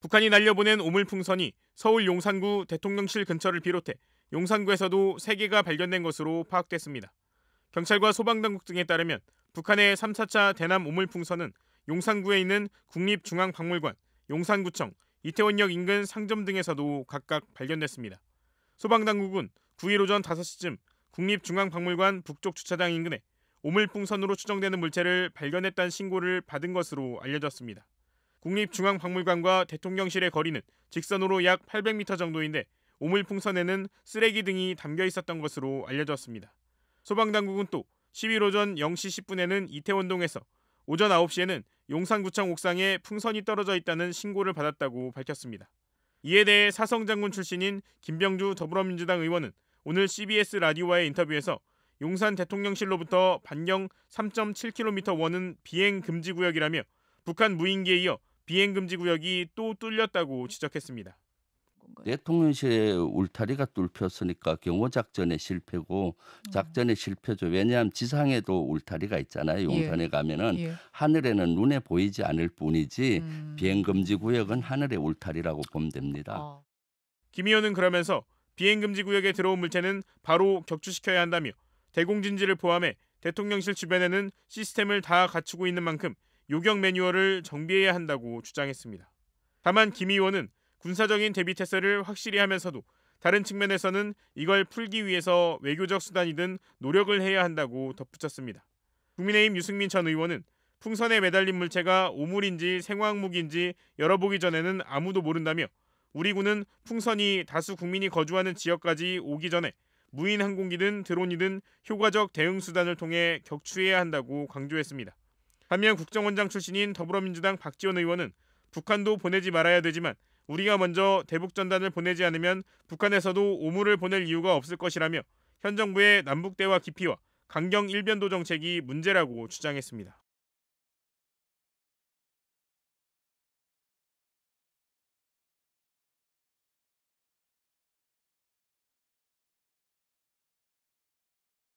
북한이 날려보낸 오물풍선이 서울 용산구 대통령실 근처를 비롯해 용산구에서도 3개가 발견된 것으로 파악됐습니다. 경찰과 소방당국 등에 따르면 북한의 3, 4차 대남 오물풍선은 용산구에 있는 국립중앙박물관, 용산구청, 이태원역 인근 상점 등에서도 각각 발견됐습니다. 소방당국은 9일 오전 5시쯤 국립중앙박물관 북쪽 주차장 인근에 오물풍선으로 추정되는 물체를 발견했다는 신고를 받은 것으로 알려졌습니다. 국립중앙박물관과 대통령실의 거리는 직선으로 약 800m 정도인데 오물 풍선에는 쓰레기 등이 담겨 있었던 것으로 알려졌습니다. 소방당국은 또 10일 오전 0시 10분에는 이태원동에서 오전 9시에는 용산구청 옥상에 풍선이 떨어져 있다는 신고를 받았다고 밝혔습니다. 이에 대해 사성 장군 출신인 김병주 더불어민주당 의원은 오늘 CBS 라디오와의 인터뷰에서 용산 대통령실로부터 반경 3.7km 원은 비행 금지 구역이라며 북한 무인기에 이어 비행 금지 구역이 또 뚫렸다고 지적했습니다. 대통령실에 울타리가 뚫혔으니까 경호 작전의 실패고 음. 작전의 실패죠. 왜냐하면 지상에도 울타리가 있잖아요. 용산에 가면은 예. 하늘에는 눈에 보이지 않을 뿐이지 음. 비행 금지 구역은 하늘의 울타리라고 보면 됩니다. 어. 김 의원은 그러면서 비행 금지 구역에 들어온 물체는 바로 격추시켜야 한다며 대공진지를 포함해 대통령실 주변에는 시스템을 다 갖추고 있는 만큼 요격 매뉴얼을 정비해야 한다고 주장했습니다. 다만 김 의원은 군사적인 대비 태세를 확실히 하면서도 다른 측면에서는 이걸 풀기 위해서 외교적 수단이든 노력을 해야 한다고 덧붙였습니다. 국민의힘 유승민 전 의원은 풍선에 매달린 물체가 오물인지 생화학무기인지 열어보기 전에는 아무도 모른다며 우리 군은 풍선이 다수 국민이 거주하는 지역까지 오기 전에 무인 항공기든 드론이든 효과적 대응 수단을 통해 격추해야 한다고 강조했습니다. 반면 국정원장 출신인 더불어민주당 박지원 의원은 북한도 보내지 말아야 되지만 우리가 먼저 대북 전단을 보내지 않으면 북한에서도 오물을 보낼 이유가 없을 것이라며 현 정부의 남북 대화 기피와 강경 일변도 정책이 문제라고 주장했습니다.